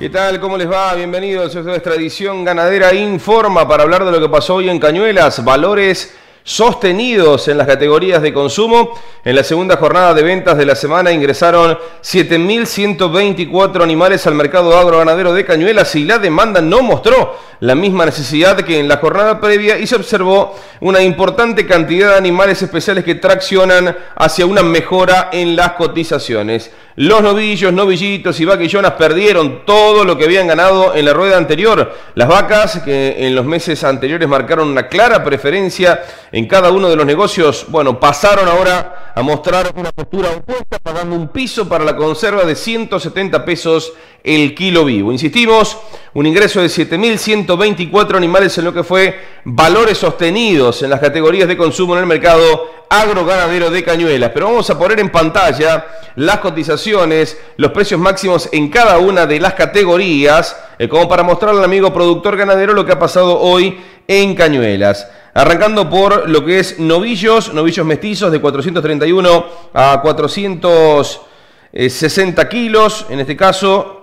¿Qué tal? ¿Cómo les va? Bienvenidos. Esto es Tradición Ganadera Informa para hablar de lo que pasó hoy en Cañuelas. Valores sostenidos en las categorías de consumo. En la segunda jornada de ventas de la semana ingresaron 7.124 animales al mercado agroganadero de Cañuelas y la demanda no mostró la misma necesidad que en la jornada previa y se observó una importante cantidad de animales especiales que traccionan hacia una mejora en las cotizaciones. Los novillos, novillitos y vaquillonas perdieron todo lo que habían ganado en la rueda anterior. Las vacas que en los meses anteriores marcaron una clara preferencia en cada uno de los negocios, bueno, pasaron ahora a mostrar una postura opuesta pagando un piso para la conserva de 170 pesos el kilo vivo. Insistimos, un ingreso de 7.124 animales en lo que fue valores sostenidos en las categorías de consumo en el mercado agroganadero de Cañuelas. Pero vamos a poner en pantalla las cotizaciones, los precios máximos en cada una de las categorías, eh, como para mostrarle al amigo productor ganadero lo que ha pasado hoy en Cañuelas. Arrancando por lo que es novillos, novillos mestizos de 431 a 460 kilos, en este caso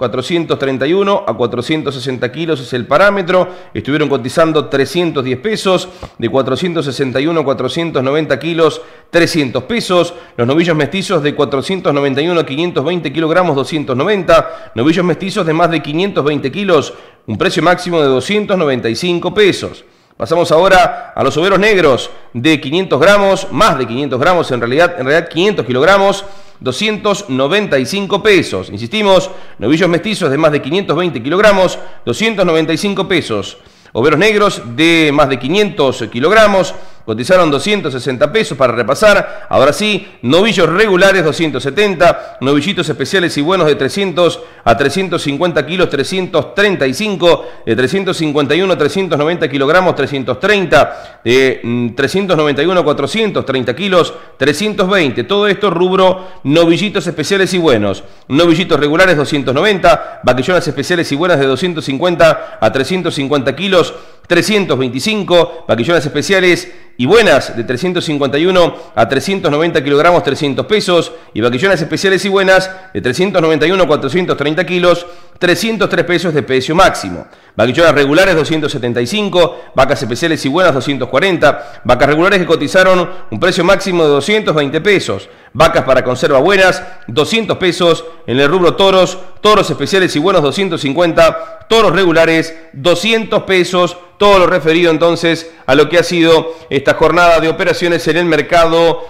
431 a 460 kilos es el parámetro. Estuvieron cotizando 310 pesos. De 461 a 490 kilos, 300 pesos. Los novillos mestizos de 491 a 520 kilogramos, 290. Novillos mestizos de más de 520 kilos, un precio máximo de 295 pesos. Pasamos ahora a los overos negros de 500 gramos, más de 500 gramos en realidad, en realidad 500 kilogramos, 295 pesos. Insistimos, novillos mestizos de más de 520 kilogramos, 295 pesos. Overos negros de más de 500 kilogramos, cotizaron 260 pesos para repasar. Ahora sí, novillos regulares 270, novillitos especiales y buenos de 300 a 350 kilos 335, de 351 a 390 kilogramos 330, de 391 a 430 kilos 320. Todo esto rubro novillitos especiales y buenos. Novillitos regulares 290, vaquillonas especiales y buenas de 250 a 350 kilos 325, vaquillonas especiales y buenas de 351 a 390 kilogramos 300 pesos y vaquillonas especiales y buenas de 391 a 430 kilos 303 pesos de precio máximo. Vaquillonas regulares 275, vacas especiales y buenas 240, vacas regulares que cotizaron un precio máximo de 220 pesos, vacas para conserva buenas 200 pesos, en el rubro toros, toros especiales y buenos 250, toros regulares 200 pesos, todo lo referido entonces a lo que ha sido esta jornada de operaciones en el mercado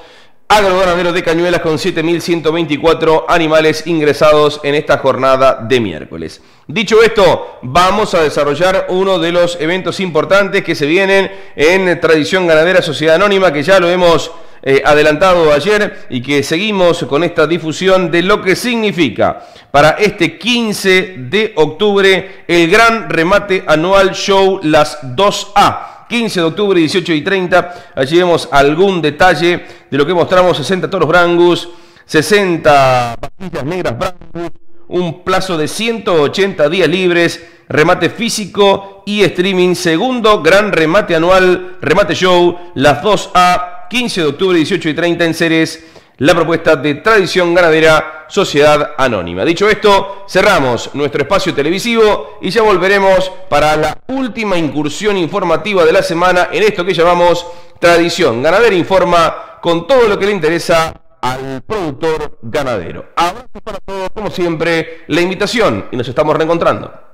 agroganadero de Cañuelas con 7.124 animales ingresados en esta jornada de miércoles. Dicho esto, vamos a desarrollar uno de los eventos importantes que se vienen en Tradición Ganadera Sociedad Anónima, que ya lo hemos eh, adelantado ayer y que seguimos con esta difusión de lo que significa para este 15 de octubre el gran remate anual show Las 2A. 15 de octubre, 18 y 30. Allí vemos algún detalle de lo que mostramos: 60 toros brangus, 60 pastillas negras brangus, un plazo de 180 días libres, remate físico y streaming. Segundo gran remate anual, remate show, las 2A 15 de octubre, 18 y 30 en Ceres, la propuesta de Tradición Ganadera Sociedad Anónima. Dicho esto, cerramos nuestro espacio televisivo y ya volveremos para la última incursión informativa de la semana en esto que llamamos Tradición Ganadera Informa con todo lo que le interesa al productor ganadero. Abrazo para todos, como siempre, la invitación y nos estamos reencontrando.